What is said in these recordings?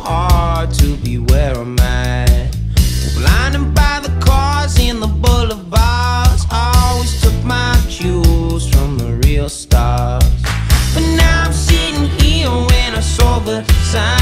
hard to be where I'm at. Blinded by the cars in the boulevards, I always took my cues from the real stars. But now I'm sitting here when I saw the sign.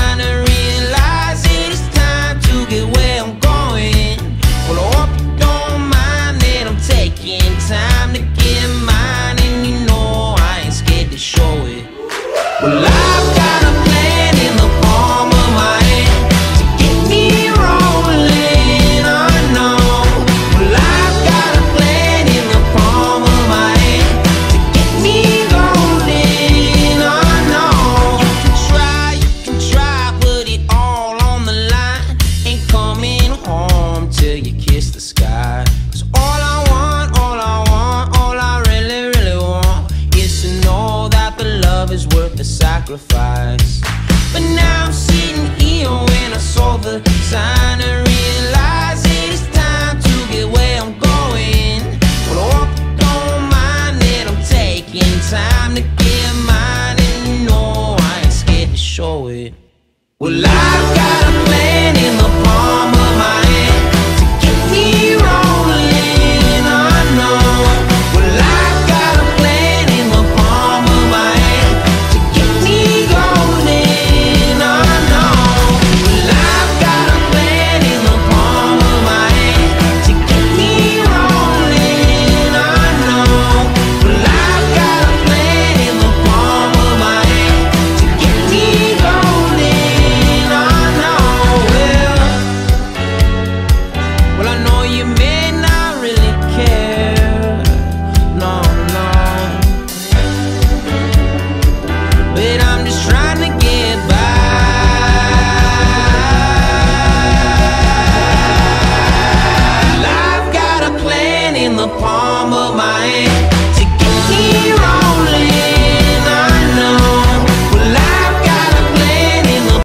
Till you kiss the sky. 'Cause all I want, all I want, all I really, really want is to know that the love is worth the sacrifice. But now I'm sitting here when I saw the sign and realize it is time to get where I'm going. Well, I hope you don't mind that I'm taking time to get mine, and know I ain't scared to show it. Well, I've got